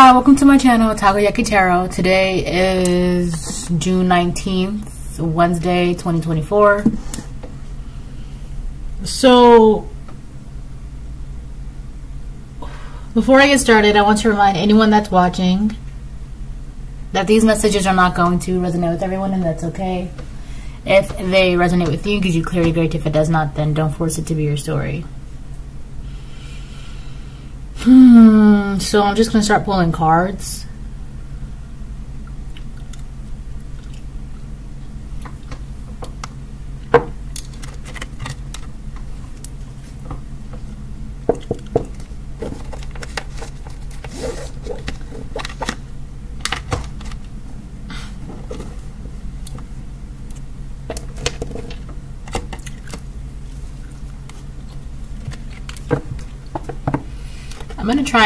Hi, welcome to my channel, Takoyaki Tarot. Today is June 19th, Wednesday, 2024. So, before I get started, I want to remind anyone that's watching that these messages are not going to resonate with everyone, and that's okay. If they resonate with you, because you clearly great. If it does not, then don't force it to be your story. Hmm, so I'm just going to start pulling cards.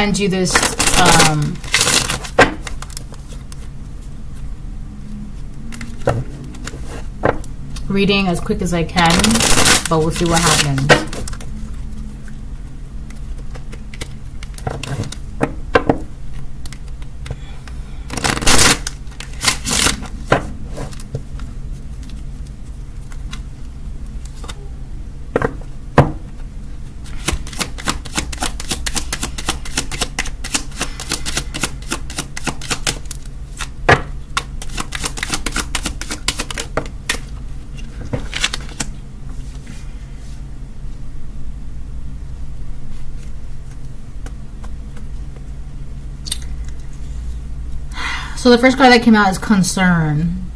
Try and this um, reading as quick as I can, but we'll see what happens. So the first card that came out is concern.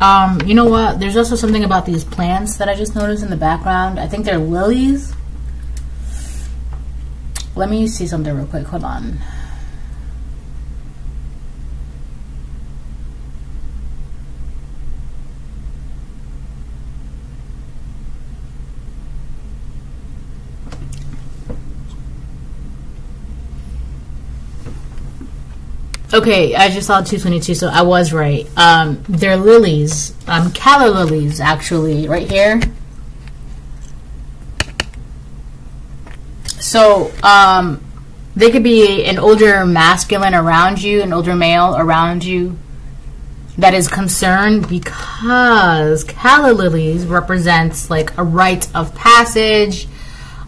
Um, you know what? There's also something about these plants that I just noticed in the background. I think they're lilies. Let me see something real quick. Hold on. Okay, I just saw 222, so I was right. Um, they're lilies. Um, calla lilies, actually, right here. So, um, they could be an older masculine around you, an older male around you that is concerned because calla lilies represents like a rite of passage,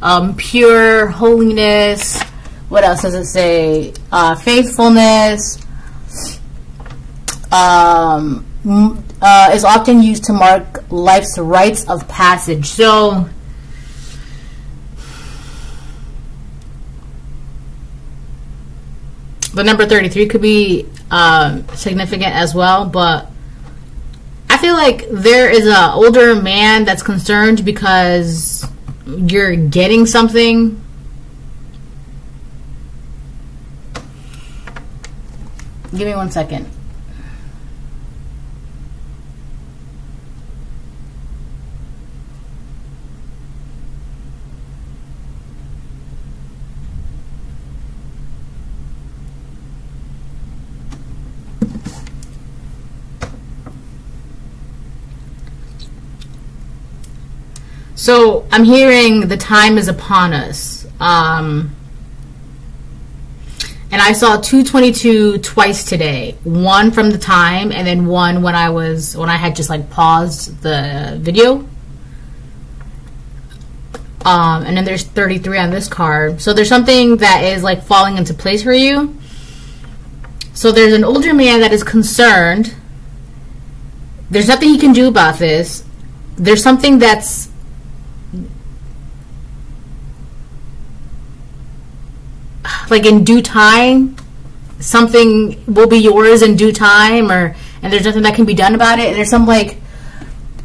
um, pure holiness, what else does it say? Uh, faithfulness um, uh, is often used to mark life's rites of passage. So, the number 33 could be um, significant as well, but I feel like there is an older man that's concerned because you're getting something Give me one second. So I'm hearing the time is upon us. Um, and I saw 222 twice today. One from the time, and then one when I was when I had just like paused the video. Um, and then there's 33 on this card. So there's something that is like falling into place for you. So there's an older man that is concerned. There's nothing he can do about this. There's something that's like in due time something will be yours in due time or and there's nothing that can be done about it. And there's some like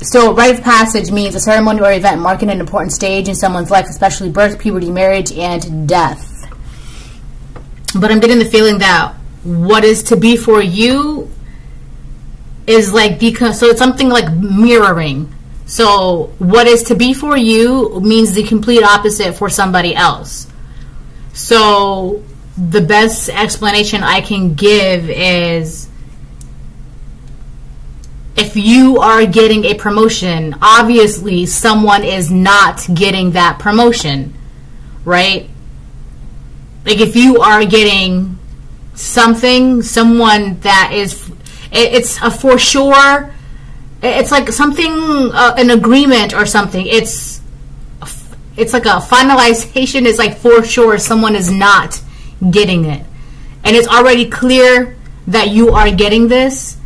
so rite of passage means a ceremony or event marking an important stage in someone's life especially birth puberty marriage and death. But i'm getting the feeling that what is to be for you is like because so it's something like mirroring. So what is to be for you means the complete opposite for somebody else so the best explanation I can give is if you are getting a promotion, obviously someone is not getting that promotion, right? Like if you are getting something, someone that is, it, it's a for sure. It's like something, uh, an agreement or something. It's, it's like a finalization. Is like for sure someone is not getting it, and it's already clear that you are getting this.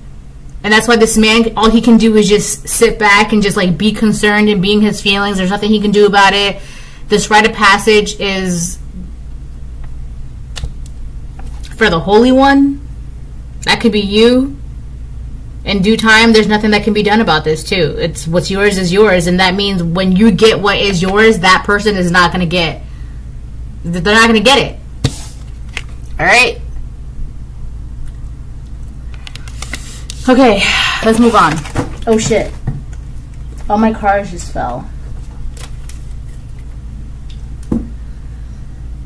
And that's why this man, all he can do is just sit back and just like be concerned and being his feelings. There's nothing he can do about it. This rite of passage is for the Holy One. That could be you. In due time, there's nothing that can be done about this, too. It's what's yours is yours, and that means when you get what is yours, that person is not going to get. They're not going to get it. All right? Okay, let's move on. Oh shit. All my cars just fell.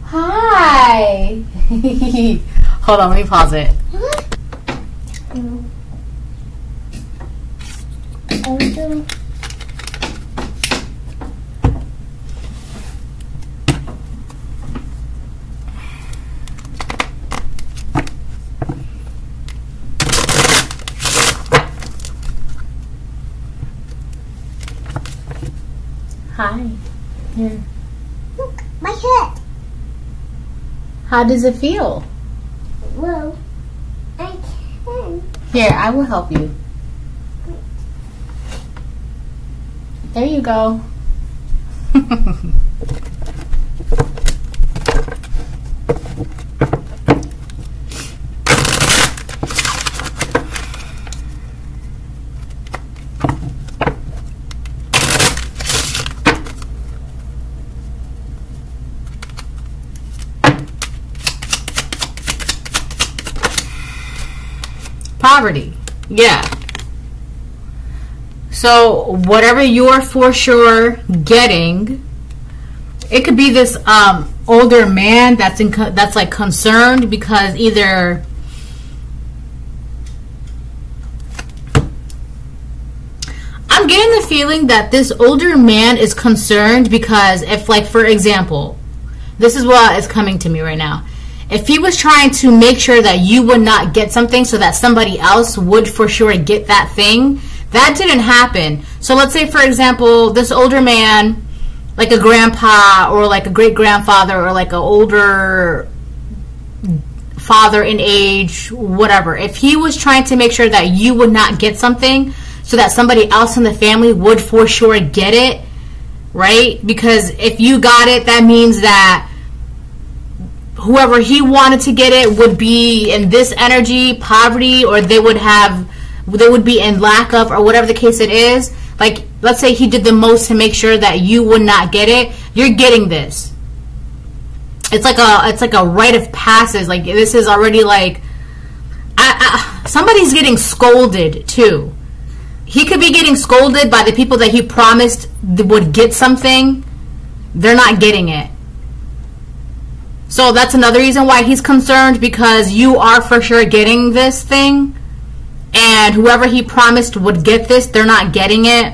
Hi! Hold on, let me pause it. Hi. Here. Look, my head. How does it feel? Well, I can. Here, I will help you. There you go. Poverty. Yeah. So whatever you're for sure getting, it could be this um, older man that's in that's like concerned because either I'm getting the feeling that this older man is concerned because if like for example, this is what is coming to me right now. If he was trying to make sure that you would not get something so that somebody else would for sure get that thing, that didn't happen. So let's say, for example, this older man, like a grandpa or like a great grandfather or like an older father in age, whatever, if he was trying to make sure that you would not get something so that somebody else in the family would for sure get it, right? Because if you got it, that means that whoever he wanted to get it would be in this energy, poverty, or they would have they would be in lack of or whatever the case it is. Like let's say he did the most to make sure that you would not get it. You're getting this. It's like a it's like a rite of passage. Like this is already like I, I, somebody's getting scolded too. He could be getting scolded by the people that he promised would get something. They're not getting it. So that's another reason why he's concerned because you are for sure getting this thing. And whoever he promised would get this, they're not getting it.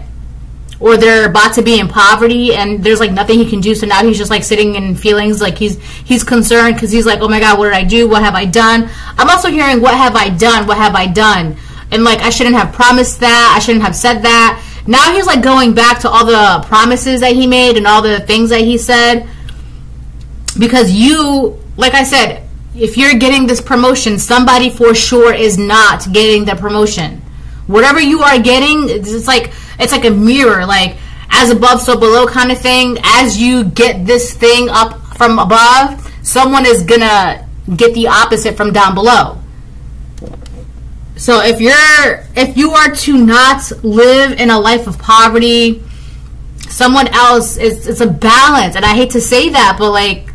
Or they're about to be in poverty and there's like nothing he can do. So now he's just like sitting in feelings like he's he's concerned because he's like, oh my god, what did I do? What have I done? I'm also hearing, what have I done? What have I done? And like, I shouldn't have promised that. I shouldn't have said that. Now he's like going back to all the promises that he made and all the things that he said because you, like I said, if you're getting this promotion, somebody for sure is not getting the promotion. Whatever you are getting, it's like it's like a mirror, like as above, so below kind of thing. As you get this thing up from above, someone is gonna get the opposite from down below. So if you're if you are to not live in a life of poverty, someone else is it's a balance, and I hate to say that, but like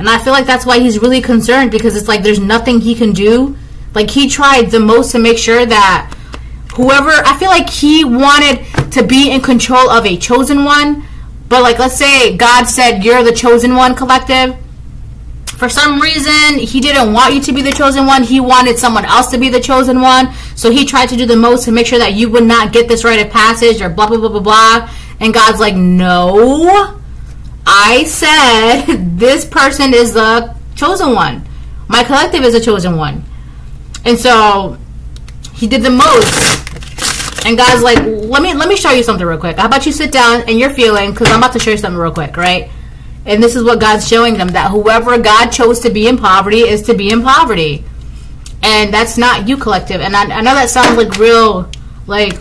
and I feel like that's why he's really concerned because it's like there's nothing he can do. Like he tried the most to make sure that whoever I feel like he wanted to be in control of a chosen one, but like let's say God said you're the chosen one collective. For some reason, he didn't want you to be the chosen one. He wanted someone else to be the chosen one. So he tried to do the most to make sure that you would not get this rite of passage or blah blah blah blah blah. And God's like, "No." I said this person is the chosen one. My collective is a chosen one. And so he did the most. And God's like, let me let me show you something real quick. How about you sit down and you're feeling because I'm about to show you something real quick, right? And this is what God's showing them that whoever God chose to be in poverty is to be in poverty. And that's not you collective. And I, I know that sounds like real like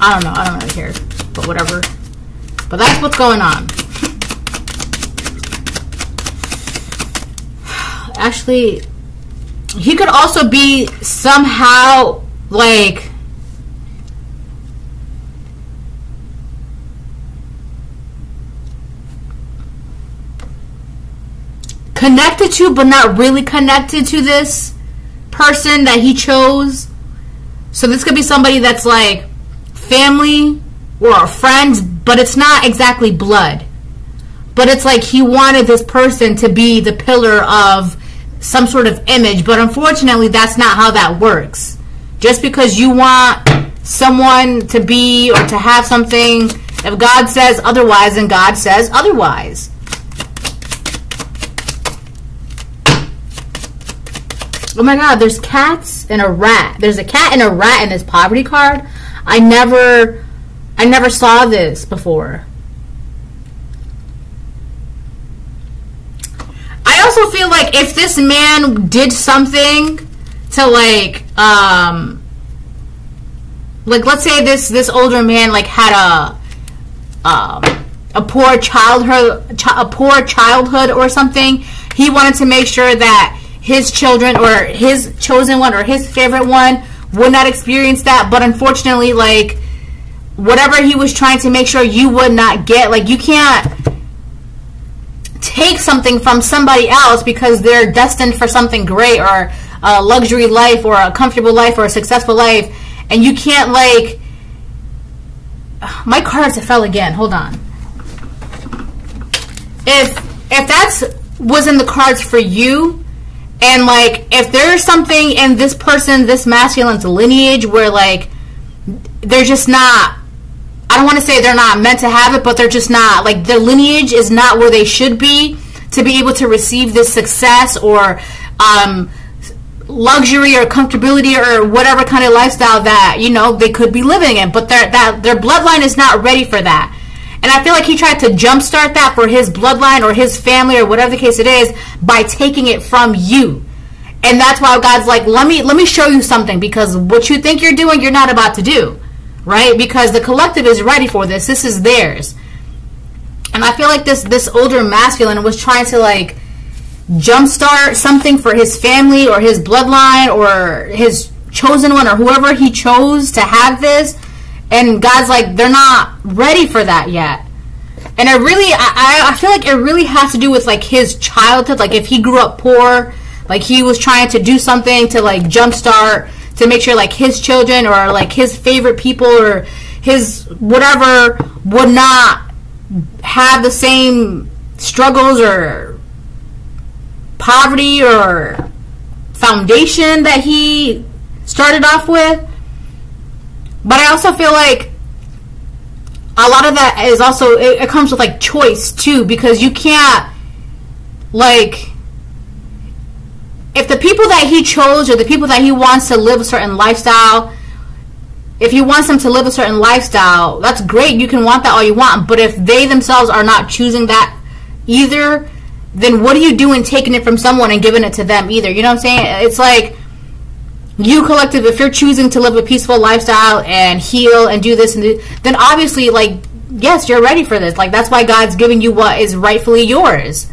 I don't know, I don't really care. But whatever. But that's what's going on. Actually, he could also be somehow like connected to but not really connected to this person that he chose so this could be somebody that's like family or a friend but it's not exactly blood but it's like he wanted this person to be the pillar of some sort of image, but unfortunately, that's not how that works. Just because you want someone to be or to have something, if God says otherwise, then God says otherwise. Oh my god, there's cats and a rat. There's a cat and a rat in this poverty card. I never I never saw this before. I also feel like if this man did something to like um like let's say this this older man like had a um a poor childhood a poor childhood or something he wanted to make sure that his children or his chosen one or his favorite one would not experience that but unfortunately like whatever he was trying to make sure you would not get. Like you can't take something from somebody else because they're destined for something great or a luxury life or a comfortable life or a successful life. And you can't like my cards fell again. Hold on. If if that's was in the cards for you and like if there's something in this person this masculine's lineage where like they're just not I don't want to say they're not meant to have it, but they're just not. Like their lineage is not where they should be to be able to receive this success or um, luxury or comfortability or whatever kind of lifestyle that you know they could be living in. But their that their bloodline is not ready for that. And I feel like he tried to jumpstart that for his bloodline or his family or whatever the case it is by taking it from you. And that's why God's like, let me let me show you something because what you think you're doing, you're not about to do right? Because the collective is ready for this. This is theirs. And I feel like this this older masculine was trying to like jumpstart something for his family or his bloodline or his chosen one or whoever he chose to have this. And God's like, they're not ready for that yet. And it really, I, I feel like it really has to do with like his childhood. Like if he grew up poor, like he was trying to do something to like jumpstart to make sure like his children or like his favorite people or his whatever would not have the same struggles or poverty or foundation that he started off with. But I also feel like a lot of that is also it, it comes with like choice too because you can't like if the people that he chose or the people that he wants to live a certain lifestyle, if he wants them to live a certain lifestyle, that's great. You can want that all you want. But if they themselves are not choosing that either, then what are you doing taking it from someone and giving it to them either? You know what I'm saying? It's like you collective, if you're choosing to live a peaceful lifestyle and heal and do this and do, then obviously, like, yes, you're ready for this. Like, that's why God's giving you what is rightfully yours.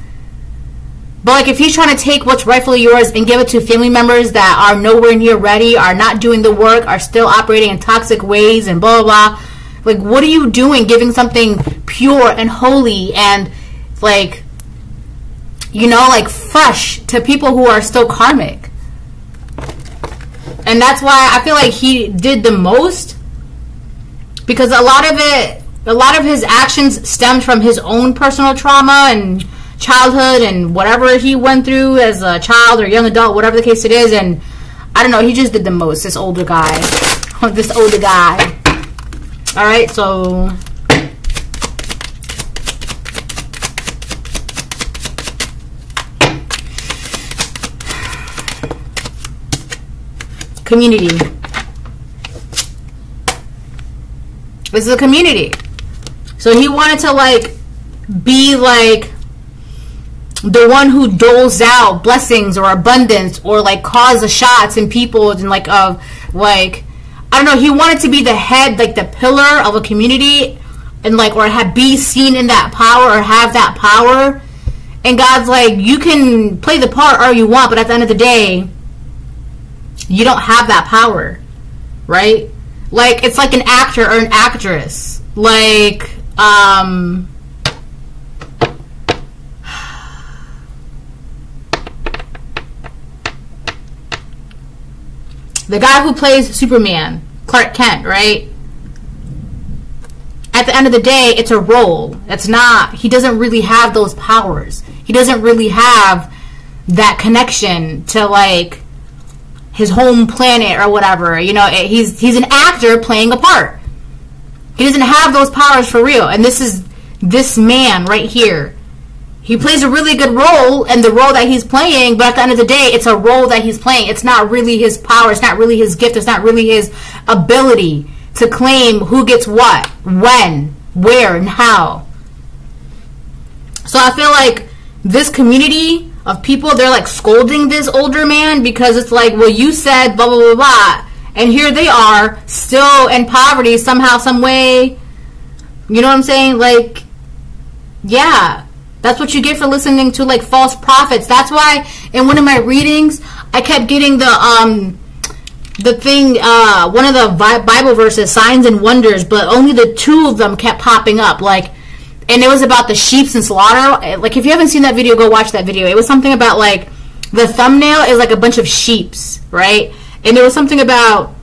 But like if he's trying to take what's rightfully yours and give it to family members that are nowhere near ready, are not doing the work, are still operating in toxic ways and blah blah blah. Like what are you doing giving something pure and holy and like you know, like fresh to people who are still karmic? And that's why I feel like he did the most because a lot of it a lot of his actions stemmed from his own personal trauma and childhood and whatever he went through as a child or young adult, whatever the case it is. And I don't know, he just did the most, this older guy. this older guy. All right, so community. This is a community. So he wanted to like be like the one who doles out blessings or abundance or like cause the shots and people and like of like I don't know, he wanted to be the head, like the pillar of a community and like or have be seen in that power or have that power. And God's like, you can play the part all you want, but at the end of the day, you don't have that power. Right? Like it's like an actor or an actress. Like um the guy who plays Superman, Clark Kent, right? At the end of the day, it's a role. It's not, he doesn't really have those powers. He doesn't really have that connection to like his home planet or whatever. You know, eh, he's he's an actor playing a part. He doesn't have those powers for real. And this is this man right here he plays a really good role in the role that he's playing, but at the end of the day, it's a role that he's playing. It's not really his power. It's not really his gift. It's not really his ability to claim who gets what, when, where, and how. So I feel like this community of people, they're like scolding this older man because it's like, well, you said blah, blah, blah, blah. And here they are, still in poverty somehow, some way. You know what I'm saying? Like, yeah that's what you get for listening to like false prophets. That's why in one of my readings, I kept getting the um the thing uh one of the Bible verses, signs and wonders, but only the two of them kept popping up. Like and it was about the sheeps and slaughter. Like if you haven't seen that video, go watch that video. It was something about like the thumbnail is like a bunch of sheeps, right? And there was something about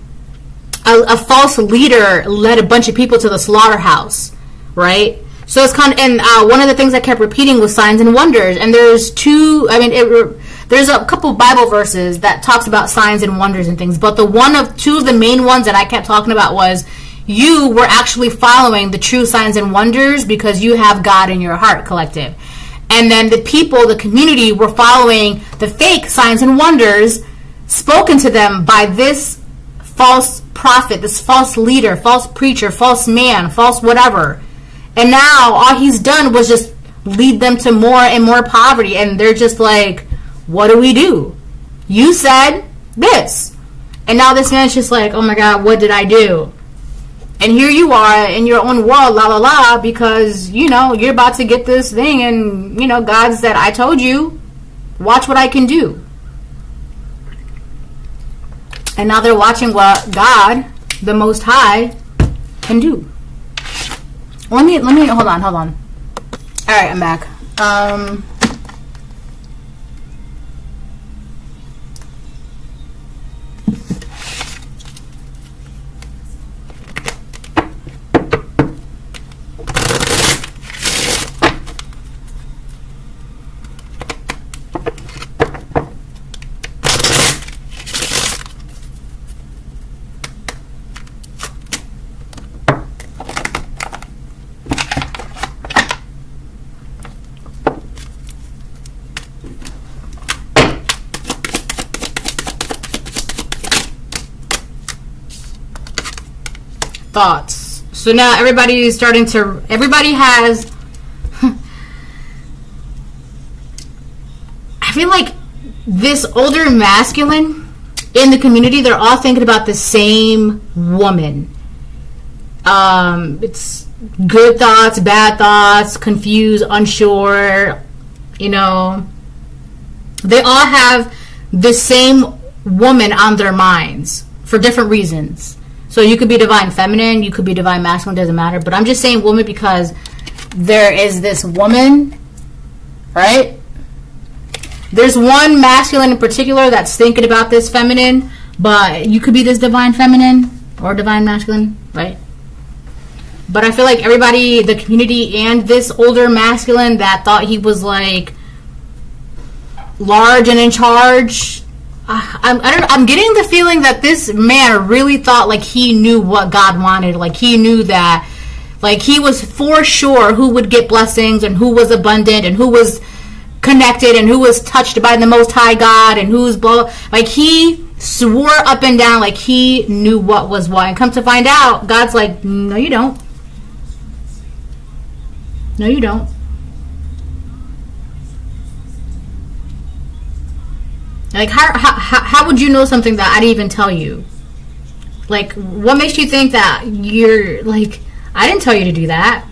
a, a false leader led a bunch of people to the slaughterhouse, right? So it's kind of, and uh, one of the things I kept repeating was signs and wonders. And there's two, I mean, it, there's a couple Bible verses that talks about signs and wonders and things. But the one of two of the main ones that I kept talking about was you were actually following the true signs and wonders because you have God in your heart, collective. And then the people, the community, were following the fake signs and wonders spoken to them by this false prophet, this false leader, false preacher, false man, false whatever and now all he's done was just lead them to more and more poverty. And they're just like, what do we do? You said this. And now this man's just like, oh my God, what did I do? And here you are in your own world, la la la, because, you know, you're about to get this thing. And, you know, God said, I told you, watch what I can do. And now they're watching what God, the Most High, can do. Let me let me hold on, hold on. All right, I'm back. Um thoughts. So now everybody is starting to. Everybody has. I feel like this older masculine in the community, they're all thinking about the same woman. Um, it's good thoughts, bad thoughts, confused, unsure. You know, they all have the same woman on their minds for different reasons. So you could be divine feminine, you could be divine masculine, doesn't matter. But I'm just saying woman because there is this woman, right? There's one masculine in particular that's thinking about this feminine, but you could be this divine feminine or divine masculine, right? But I feel like everybody, the community, and this older masculine that thought he was like large and in charge Ah, I'm, I don't I'm getting the feeling that this man really thought like he knew what God wanted. Like he knew that, like he was for sure who would get blessings and who was abundant and who was connected and who was touched by the Most High God and who's blah. Like he swore up and down like he knew what was what. And come to find out, God's like, mm, no, you don't. No, you don't. Like, how, how, how would you know something that I didn't even tell you? Like, what makes you think that you're like, I didn't tell you to do that,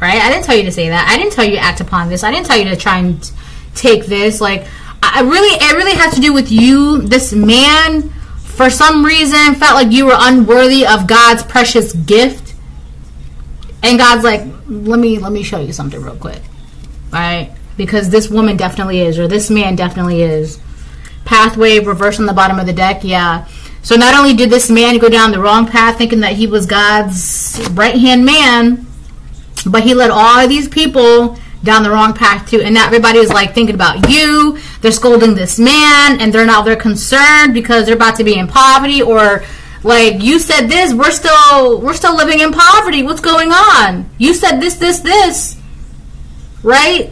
right? I didn't tell you to say that. I didn't tell you to act upon this. I didn't tell you to try and take this. Like, I really, it really has to do with you. This man, for some reason, felt like you were unworthy of God's precious gift, and God's like, let me, let me show you something real quick, right? Because this woman definitely is, or this man definitely is. Pathway reverse on the bottom of the deck, yeah. So not only did this man go down the wrong path thinking that he was God's right hand man, but he led all of these people down the wrong path too. And now everybody is like thinking about you. They're scolding this man and they're now they're concerned because they're about to be in poverty or like you said this, we're still we're still living in poverty. What's going on? You said this, this, this. Right?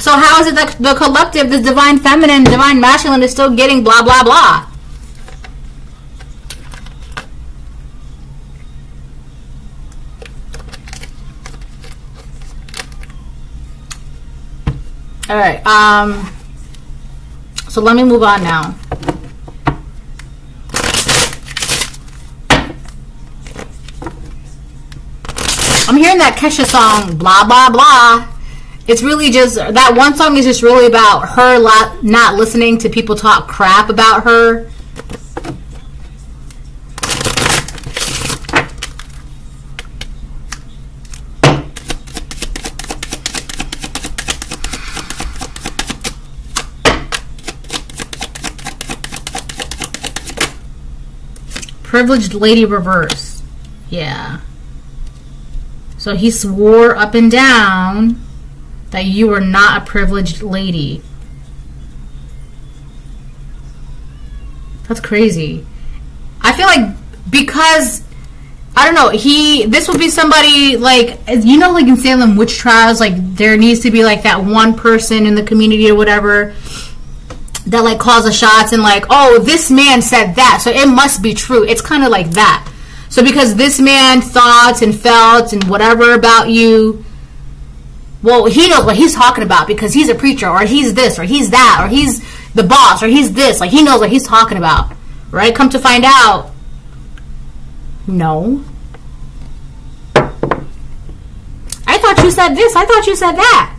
So how is it that the collective, the divine feminine, divine masculine is still getting blah blah blah? All right. Um. So let me move on now. I'm hearing that Kesha song, blah blah blah. It's really just that one song is just really about her not listening to people talk crap about her. Privileged lady reverse. Yeah. So he swore up and down that you are not a privileged lady. That's crazy. I feel like because I don't know, he this would be somebody like you know like in Salem witch trials like there needs to be like that one person in the community or whatever that like calls the shots and like, oh, this man said that, so it must be true. It's kind of like that. So because this man thought and felt and whatever about you, well, he knows what he's talking about because he's a preacher or he's this or he's that or he's the boss or he's this. Like he knows what he's talking about, right? Come to find out, no. I thought you said this. I thought you said that.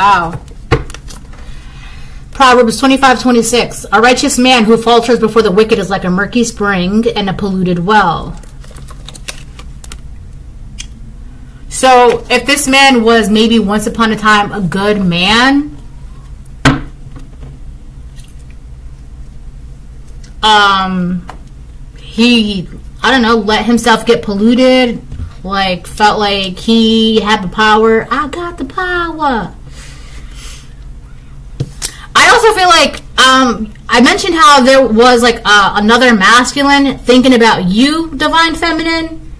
Wow. Proverbs 25 26. A righteous man who falters before the wicked is like a murky spring and a polluted well. So, if this man was maybe once upon a time a good man, um, he, I don't know, let himself get polluted, like, felt like he had the power. I got the power I also feel like um, I mentioned how there was like uh, another masculine thinking about you, divine feminine.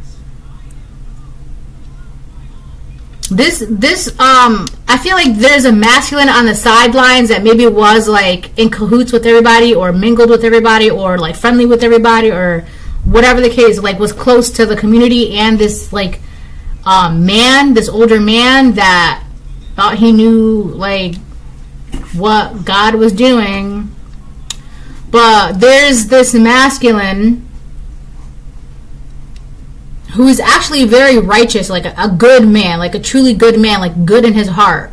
This this um I feel like there's a masculine on the sidelines that maybe was like in cahoots with everybody or mingled with everybody or like friendly with everybody or whatever the case like was close to the community and this like um, man this older man that thought he knew like what God was doing. But there's this masculine who is actually very righteous, like a, a, good man, like a truly good man, like good in his heart.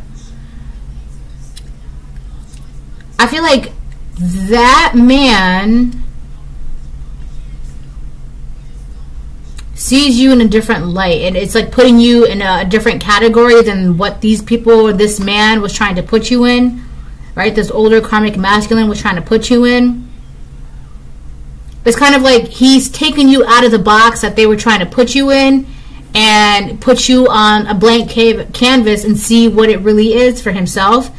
I feel like that man sees you in a different light and it's like putting you in a, a different category than what these people or this man was trying to put you in right? This older karmic masculine was trying to put you in. it's kind of like he's taking you out of the box that they were trying to put you in and put you on a blank cave, canvas and see what it really is for himself.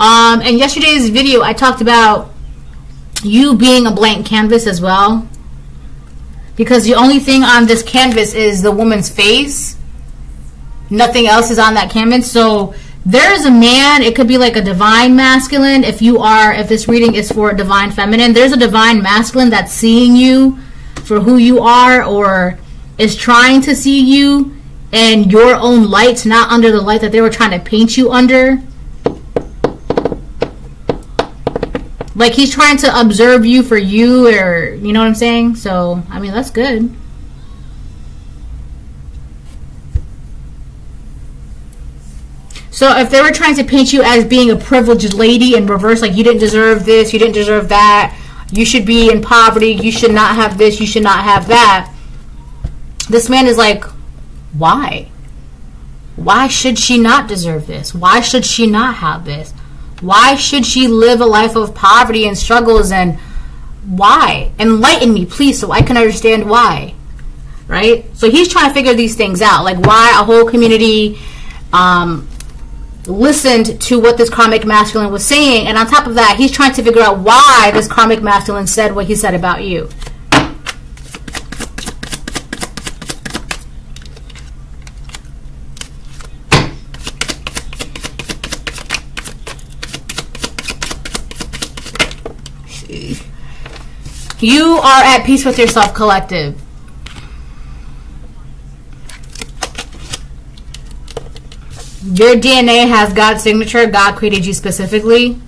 Um, and yesterday's video, I talked about you being a blank canvas as well. Because the only thing on this canvas is the woman's face. Nothing else is on that canvas. So there's a man, it could be like a divine masculine if you are, if this reading is for a divine feminine. There's a divine masculine that's seeing you for who you are or is trying to see you and your own light, not under the light that they were trying to paint you under. Like he's trying to observe you for you, or you know what I'm saying? So, I mean, that's good. So if they were trying to paint you as being a privileged lady in reverse, like you didn't deserve this, you didn't deserve that, you should be in poverty, you should not have this, you should not have that. This man is like, why? Why should she not deserve this? Why should she not have this? Why should she live a life of poverty and struggles and why? Enlighten me, please, so I can understand why. Right? So he's trying to figure these things out, like why a whole community um, listened to what this karmic masculine was saying, and on top of that, he's trying to figure out why this karmic masculine said what he said about you. You are at peace with yourself, collective. Your DNA has God's signature. God created you specifically.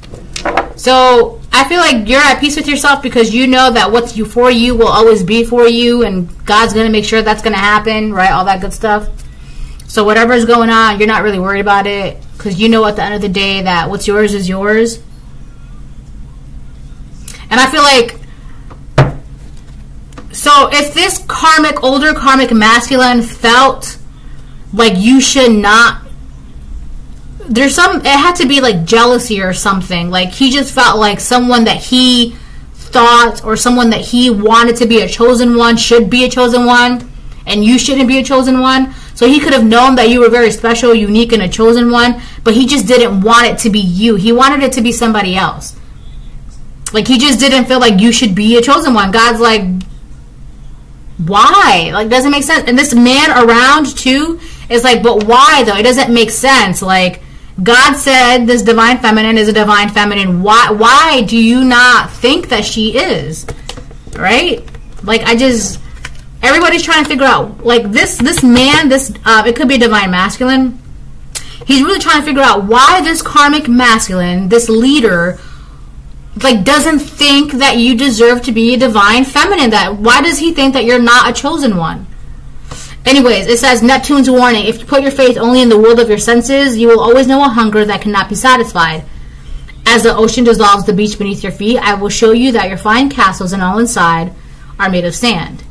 So I feel like you're at peace with yourself because you know that what's you for you will always be for you, and God's gonna make sure that's gonna happen, right? All that good stuff. So whatever is going on, you're not really worried about it because you know at the end of the day that what's yours is yours. And I feel like so if this karmic, older karmic masculine felt like you should not, there's some, it had to be like jealousy or something. Like he just felt like someone that he thought or someone that he wanted to be a chosen one should be a chosen one and you shouldn't be a chosen one. So he could have known that you were very special, unique, and a chosen one, but he just didn't want it to be you. He wanted it to be somebody else. Like he just didn't feel like you should be a chosen one. God's like, why? Like, doesn't make sense. And this man around too is like, but why though? It doesn't make sense. Like, God said this divine feminine is a divine feminine. Why? Why do you not think that she is? Right? Like, I just everybody's trying to figure out like this this man this uh, it could be a divine masculine he's really trying to figure out why this karmic masculine this leader like doesn't think that you deserve to be a divine feminine that why does he think that you're not a chosen one anyways it says neptune's warning if you put your faith only in the world of your senses you will always know a hunger that cannot be satisfied as the ocean dissolves the beach beneath your feet i will show you that your fine castles and all inside are made of sand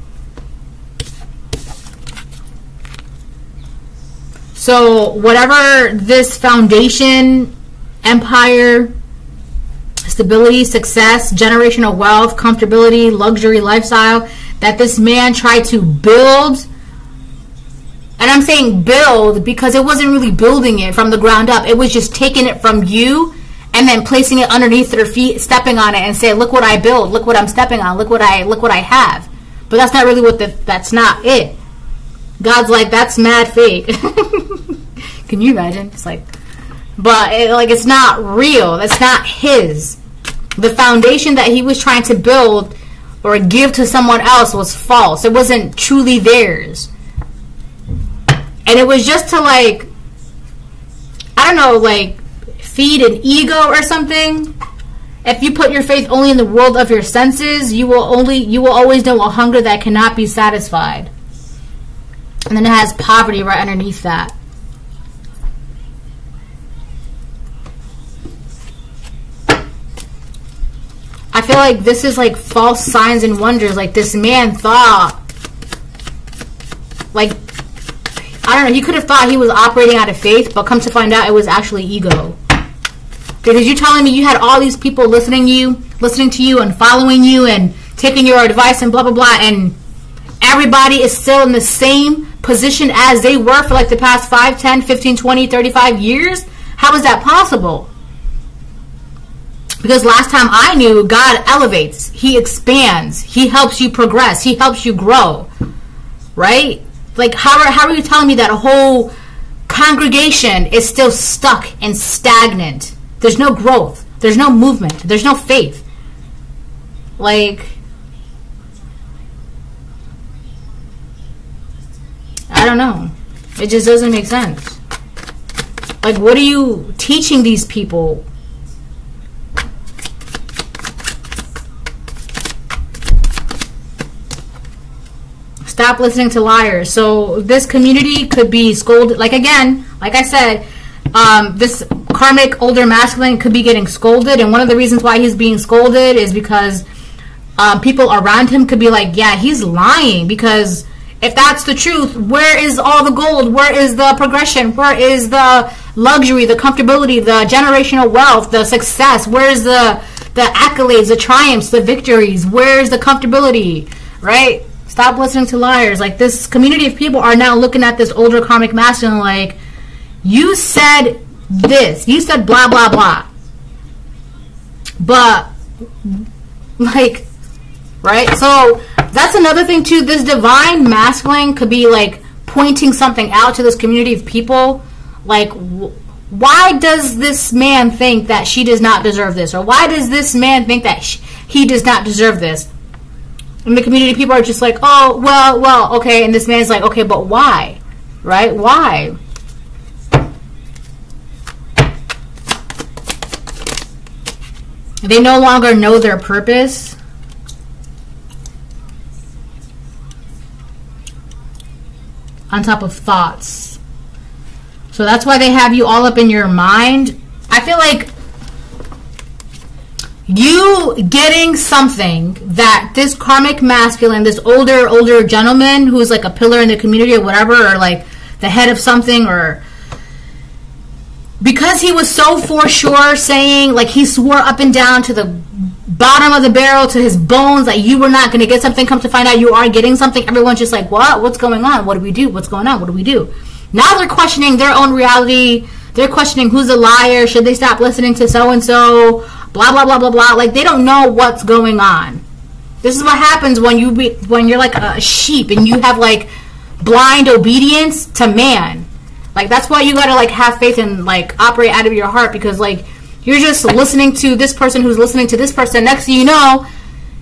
so whatever this foundation empire stability, success, generational wealth, comfortability, luxury lifestyle that this man tried to build. And I'm saying build because it wasn't really building it from the ground up. It was just taking it from you and then placing it underneath their feet, stepping on it and say, "Look what I build. Look what I'm stepping on. Look what I look what I have." But that's not really what the, that's not it. God's like, "That's mad fake." Can you imagine? It's like but it, like it's not real. That's not his the foundation that he was trying to build or give to someone else was false. It wasn't truly theirs. And it was just to like I don't know, like feed an ego or something. If you put your faith only in the world of your senses, you will only you will always know a hunger that cannot be satisfied. And then it has poverty right underneath that. I feel like this is like false signs and wonders. Like this man thought, like, I don't know, he could have thought he was operating out of faith, but come to find out it was actually ego. Because you're telling me you had all these people listening you, listening to you and following you and taking your advice and blah blah blah and everybody is still in the same position as they were for like the past 5 10 15 20 35 years? How is that possible? Because last time i knew god elevates he expands he helps you progress he helps you grow right like how are, how are you telling me that a whole congregation is still stuck and stagnant there's no growth there's no movement there's no faith like I don't know. It just doesn't make sense. Like, what are you teaching these people? Stop listening to liars. So this community could be scolded. Like again, like I said, um, this karmic older masculine could be getting scolded, and one of the reasons why he's being scolded is because um, people around him could be like, "Yeah, he's lying," because if that's the truth, where is all the gold? Where is the progression? Where is the luxury, the comfortability, the generational wealth, the success? Where is the the accolades, the triumphs, the victories? Where is the comfortability? Right? Stop listening to liars. Like this community of people are now looking at this older karmic masculine like, you said this, you said blah blah blah. But like right? So that's another thing too. This divine masculine could be like pointing something out to this community of people, like. why does this man think that she does not deserve this? Or why does this man think that he does not deserve this? And the community people are just like, oh, well, well, okay. And this man's like, okay, but why? Right? Why? They no longer know their purpose. on top of thoughts. So that's why they have you all up in your mind. I feel like you getting something that this karmic masculine, this older, older gentleman who's like a pillar in the community or whatever, or like the head of something, or because he was so for sure saying, like he swore up and down to the bottom of the barrel to his bones that you were not going to get something. Come to find out you are getting something. Everyone's just like, what? What's going on? What do we do? What's going on? What do we do? Now they're questioning their own reality. They're questioning who's a liar. Should they stop listening to so and so? Blah blah blah blah blah. Like they don't know what's going on. This is what happens when you be, when you're like a sheep and you have like blind obedience to man. Like that's why you gotta like have faith and like operate out of your heart because like you're just listening to this person who's listening to this person. Next thing you know,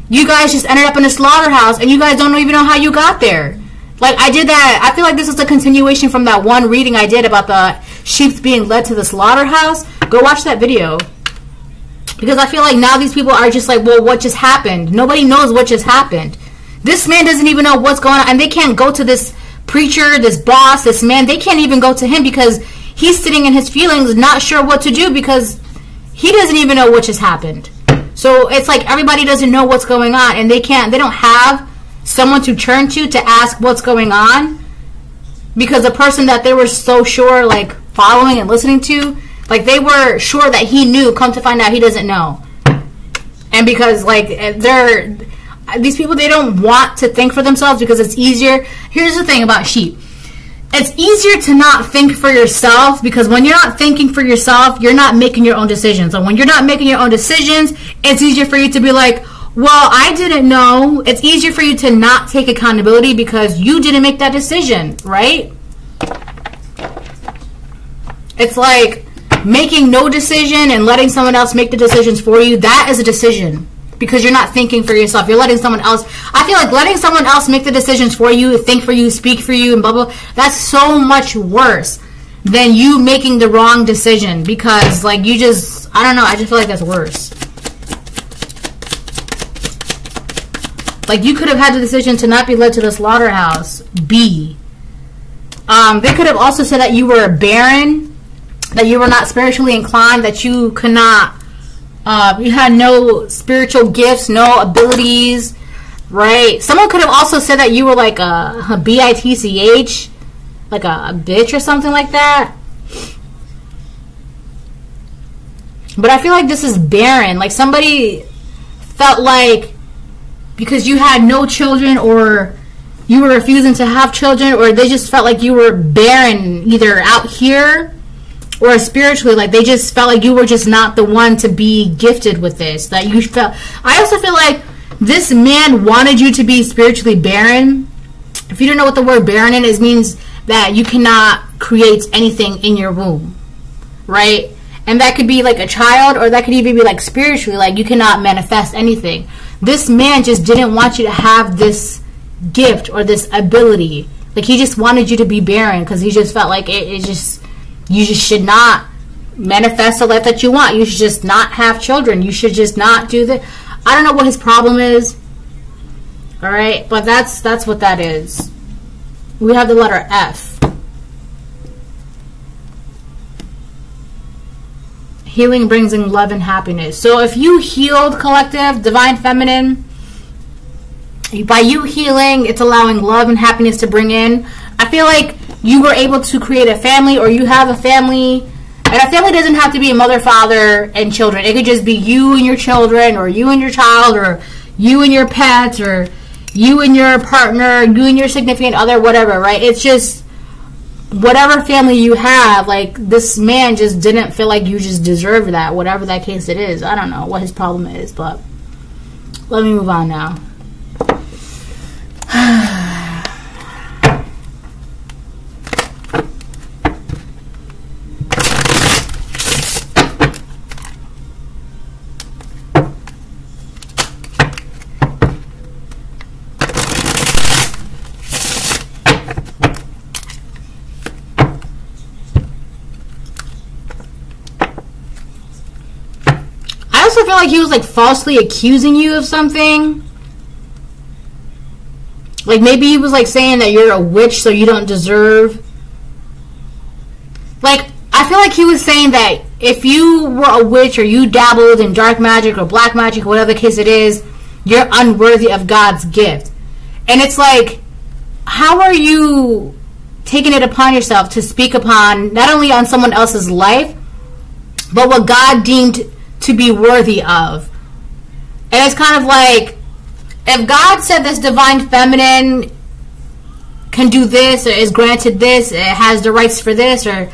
you guys just ended up in a slaughterhouse and you guys don't even know how you got there. Like I did that. I feel like this is a continuation from that one reading I did about the sheep being led to the slaughterhouse. Go watch that video. Because I feel like now these people are just like, well, what just happened? Nobody knows what just happened. This man doesn't even know what's going on, and they can't go to this preacher, this boss, this man. They can't even go to him because he's sitting in his feelings, not sure what to do because he doesn't even know what just happened. So it's like everybody doesn't know what's going on, and they can't. They don't have someone to turn to to ask what's going on because the person that they were so sure like following and listening to, like they were sure that he knew. Come to find out, he doesn't know. And because like they're these people, they don't want to think for themselves because it's easier. Here's the thing about sheep it's easier to not think for yourself because when you're not thinking for yourself, you're not making your own decisions. And when you're not making your own decisions, it's easier for you to be like, well, I didn't know. It's easier for you to not take accountability because you didn't make that decision, right? It's like making no decision and letting someone else make the decisions for you. That is a decision because you're not thinking for yourself. You're letting someone else. I feel like letting someone else make the decisions for you, think for you, speak for you, and blah blah. That's so much worse than you making the wrong decision because like you just I don't know. I just feel like that's worse. Like you could have had the decision to not be led to the slaughterhouse. B. Um, they could have also said that you were barren, that you were not spiritually inclined, that you could not uh, you had no spiritual gifts, no abilities, right? Someone could have also said that you were like a, bitch, like a, a bitch or something like that. But I feel like this is barren. Like somebody felt like because you had no children or you were refusing to have children or they just felt like you were barren either out here or spiritually like they just felt like you were just not the one to be gifted with this. That you felt i also feel like this man wanted you to be spiritually barren. If you don't know what the word barren is means that you cannot create anything in your womb right? And that could be like a child or that could even be like spiritually like you cannot manifest anything. This man just didn't want you to have this gift or this ability. Like he just wanted you to be barren because he just felt like it, it just you just should not manifest the life that you want. You should just not have children. You should just not do that. I don't know what his problem is. All right, but that's that's what that is. We have the letter F. Healing brings in love and happiness. So if you healed collective, divine feminine, by you healing, it's allowing love and happiness to bring in. I feel like you were able to create a family or you have a family and a family doesn't have to be a mother father and children it could just be you and your children or you and your child or you and your pets or you and your partner you and your significant other whatever right it's just whatever family you have like this man just didn't feel like you just deserved that whatever that case it is i don't know what his problem is but let me move on now also feel like he was like falsely accusing you of something. Like maybe he was like saying that you're a witch so you don't deserve. Like I feel like he was saying that if you were a witch or you dabbled in dark magic or black magic, whatever the case it is, you're unworthy of God's gift. And it's like, how are you taking it upon yourself to speak upon not only on someone else's life, but what God deemed to be worthy of. And it's kind of like if God said this divine feminine can do this or is granted this, it has the rights for this, or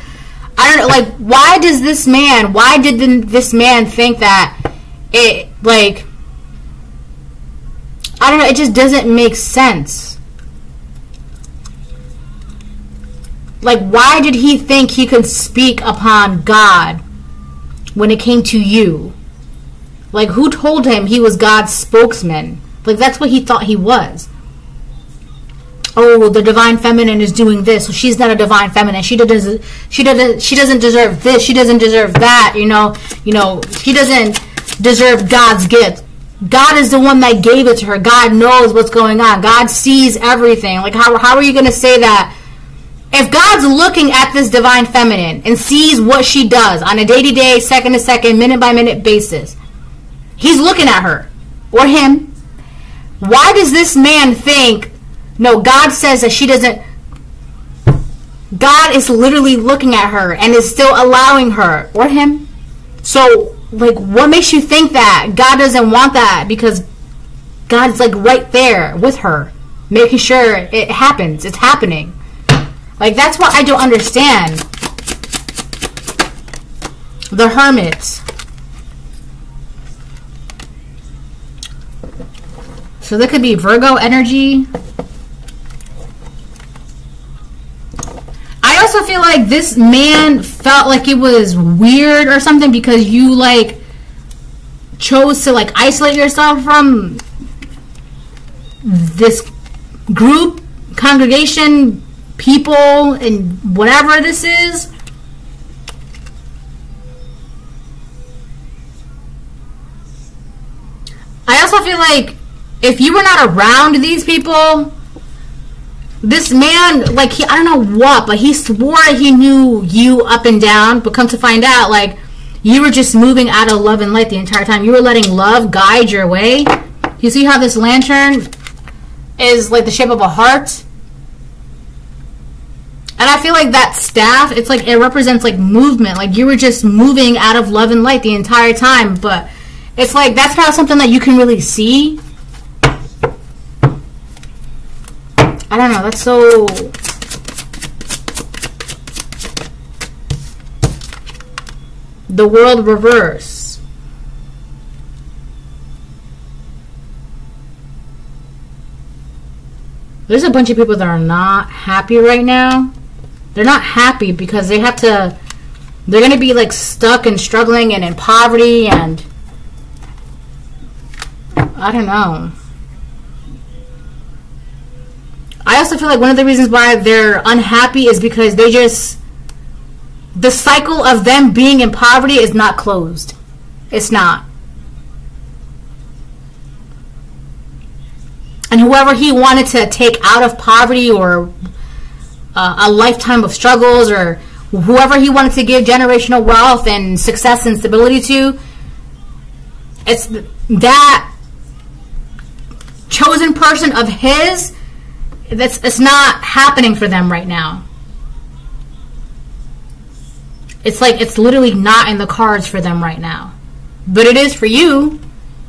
I don't know, like why does this man, why did this man think that it like I don't know, it just doesn't make sense. Like why did he think he could speak upon God when it came to you. Like, who told him he was God's spokesman? Like, that's what he thought he was. Oh, the divine feminine is doing this, so she's not a divine feminine. She doesn't. She doesn't. She doesn't deserve this. She doesn't deserve that. You know. You know. She doesn't deserve God's gift. God is the one that gave it to her. God knows what's going on. God sees everything. Like, how how are you going to say that? If God's looking at this divine feminine and sees what she does on a day to day, second to second, minute by minute basis, He's looking at her or him. Why does this man think, no, God says that she doesn't. God is literally looking at her and is still allowing her or him. So, like, what makes you think that God doesn't want that? Because God's like right there with her, making sure it happens. It's happening. Like, that's what I don't understand. The Hermit. So that could be Virgo energy. I also feel like this man felt like it was weird or something because you like chose to like isolate yourself from this group congregation people and whatever this is. I also feel like if you were not around these people, this man, like he, I don't know what, but he swore he knew you up and down. But come to find out, like you were just moving out of love and light the entire time. You were letting love guide your way. You see how this lantern is like the shape of a heart? And I feel like that staff, it's like it represents like movement. Like you were just moving out of love and light the entire time. But it's like that's not something that you can really see. I don't know. That's so. The world reverse. There's a bunch of people that are not happy right now. They're not happy because they have to. They're going to be like stuck and struggling and in poverty and. I don't know. I also feel like one of the reasons why they're unhappy is because they just the cycle of them being in poverty is not closed. It's not. And whoever he wanted to take out of poverty or uh, a lifetime of struggles or whoever he wanted to give generational wealth and success and stability to, it's that chosen person of his that's it's not happening for them right now. It's like it's literally not in the cards for them right now. But it is for you.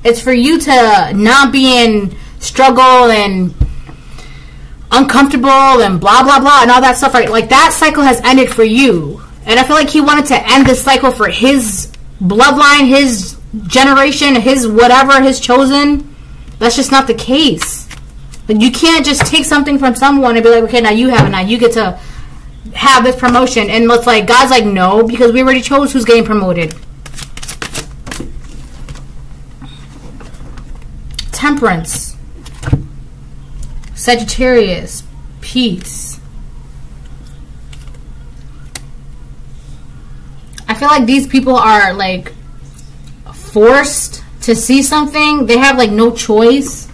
It's for you to not be in struggle and uncomfortable and blah blah blah and all that stuff right? Like that cycle has ended for you. And i feel like he wanted to end this cycle for his bloodline his generation his whatever his chosen. That's just not the case. Like you can't just take something from someone and be like okay now you have it. Now you get to have this promotion. And it's like god's like no because we already chose who's getting promoted. Temperance Sagittarius, peace. I feel like these people are like forced to see something. They have like no choice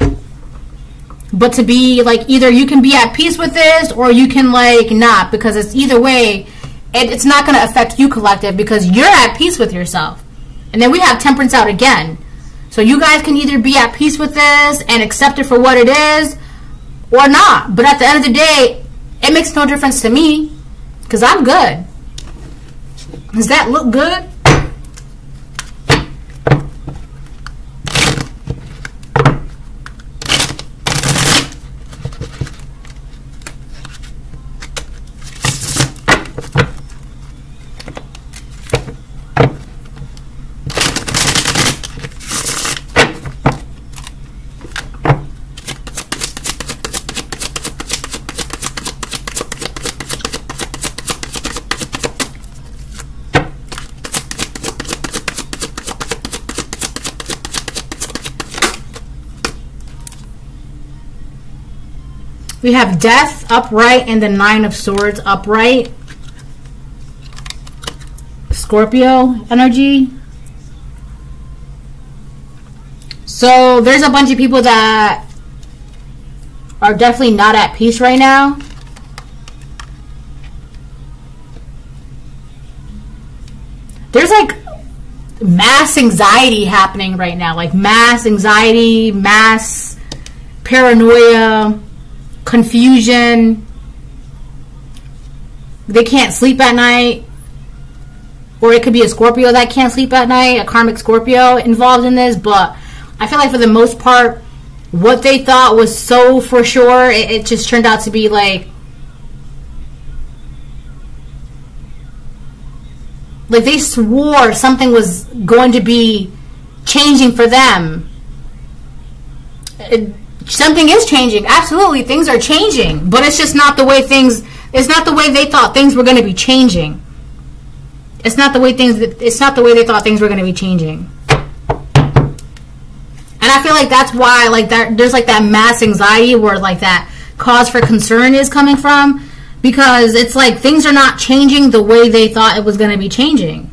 but to be like either you can be at peace with this or you can like not because it's either way it, it's not going to affect you collective because you're at peace with yourself. And then we have temperance out again. So you guys can either be at peace with this and accept it for what it is or not. But at the end of the day, it makes no difference to me because I'm good. Does that look good? We have Death upright and the Nine of Swords upright. Scorpio energy. So there's a bunch of people that are definitely not at peace right now. There's like mass anxiety happening right now. Like mass anxiety, mass paranoia confusion. They can't sleep at night. Or it could be a Scorpio that can't sleep at night, a karmic Scorpio involved in this. But I feel like for the most part, what they thought was so for sure, it, it just turned out to be like. Like they swore something was going to be changing for them. It, something is changing. Absolutely, things are changing, but it's just not the way things. It's not the way they thought things were going to be changing. It's not the way things. It's not the way they thought things were going to be changing. And I feel like that's why, like that, there's like that mass anxiety where like that cause for concern is coming from, because it's like things are not changing the way they thought it was going to be changing.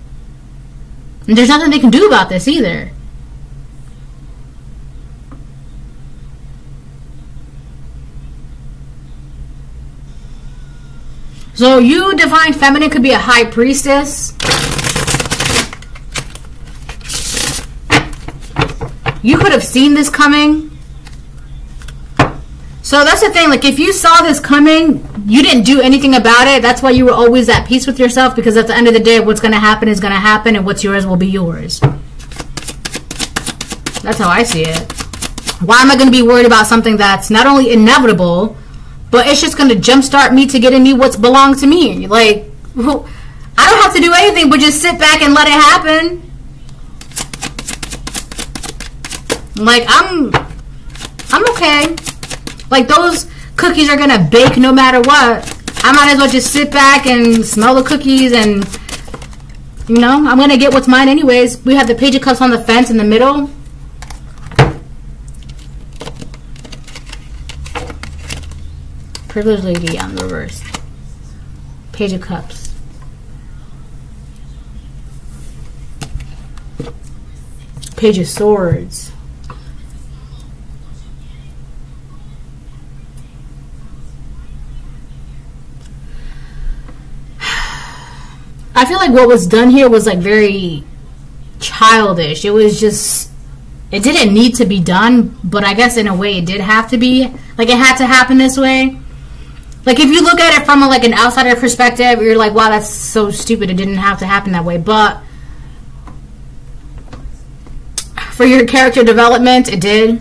And there's nothing they can do about this either. So you, Divine Feminine, could be a high priestess. You could have seen this coming. So that's the thing. Like, if you saw this coming, you didn't do anything about it. That's why you were always at peace with yourself. Because at the end of the day, what's going to happen is going to happen, and what's yours will be yours. That's how I see it. Why am I going to be worried about something that's not only inevitable, but it's just going to jumpstart me to getting me what's belonged to me. Like, I don't have to do anything but just sit back and let it happen. Like, I'm, I'm okay. Like, those cookies are going to bake no matter what. I might as well just sit back and smell the cookies and, you know, I'm going to get what's mine anyways. We have the page of cups on the fence in the middle. Privileged lady um, on the reverse. Page of Cups. Page of Swords. I feel like what was done here was like very childish. It was just it didn't need to be done, but I guess in a way it did have to be. Like it had to happen this way. Like if you look at it from a, like an outsider perspective, you're like, wow, that's so stupid. It didn't have to happen that way. But for your character development, it did.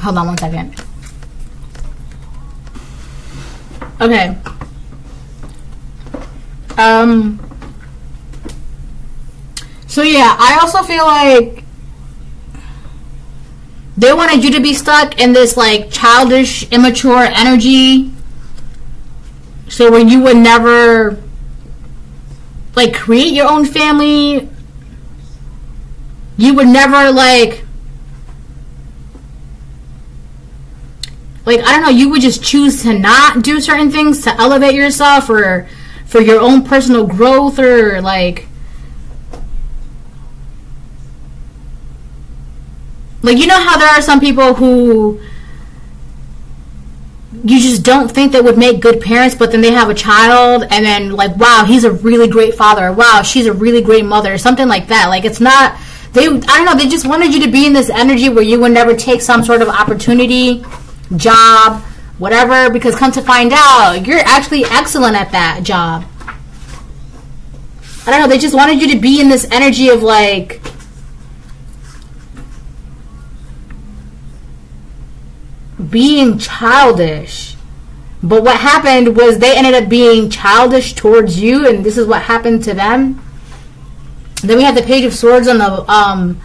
Hold on one second. Okay. Um. So yeah, I also feel like they wanted you to be stuck in this like childish, immature energy so when you would never like create your own family, you would never like like I don't know, you would just choose to not do certain things to elevate yourself or for your own personal growth or like like you know how there are some people who you just don't think that would make good parents, but then they have a child, and then like, wow, he's a really great father. Wow, she's a really great mother. Something like that. Like it's not. They, I don't know. They just wanted you to be in this energy where you would never take some sort of opportunity, job, whatever. Because come to find out, you're actually excellent at that job. I don't know. They just wanted you to be in this energy of like being childish. But what happened was they ended up being childish towards you, and this is what happened to them. Then we have the Page of Swords on the um,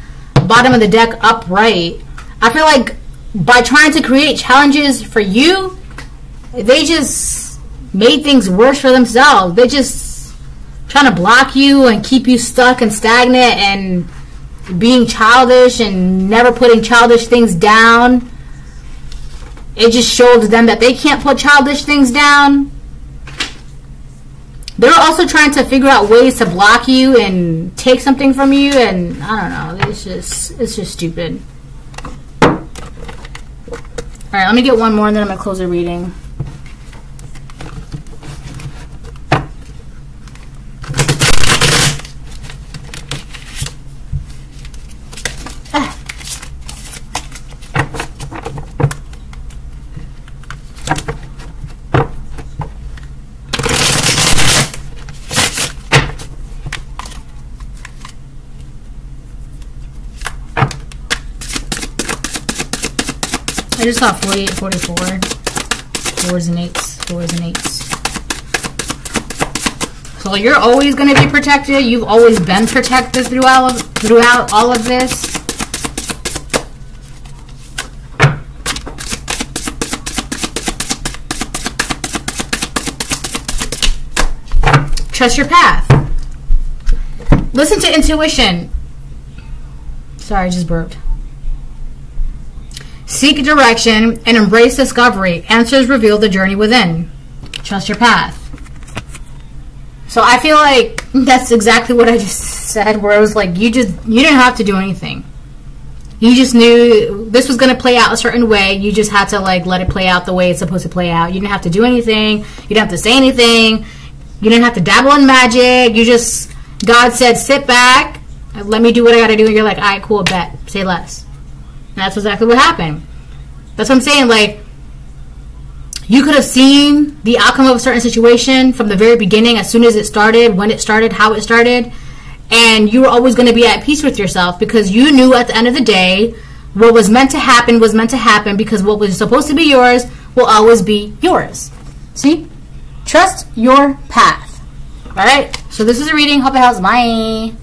bottom of the deck upright. I feel like by trying to create challenges for you, they just made things worse for themselves. They just trying to block you and keep you stuck and stagnant and being childish and never putting childish things down it just shows them that they can't put childish things down. They're also trying to figure out ways to block you and take something from you, and I don't know. It's just it's just stupid. All right, let me get one more, and then I'm gonna close the reading. Just saw 48, 44. Fours and eights, fours and eights. So you're always going to be protected. You've always been protected throughout throughout all of this. Trust your path. Listen to intuition. Sorry, I just burped. Seek direction and embrace discovery. Answers reveal the journey within. Trust your path. So I feel like that's exactly what I just said, where I was like, you just, you didn't have to do anything. You just knew this was going to play out a certain way. You just had to like let it play out the way it's supposed to play out. You didn't have to do anything. You didn't have to say anything. You didn't have to dabble in magic. You just, God said, sit back, let me do what I got to do. And you're like, all right, cool, bet. Say less. And that's exactly what happened. That's what I'm saying. Like, you could have seen the outcome of a certain situation from the very beginning, as soon as it started, when it started, how it started, and you were always going to be at peace with yourself because you knew at the end of the day what was meant to happen was meant to happen because what was supposed to be yours will always be yours. See? Trust your path. All right. So this is a reading. Hope it helps. Bye.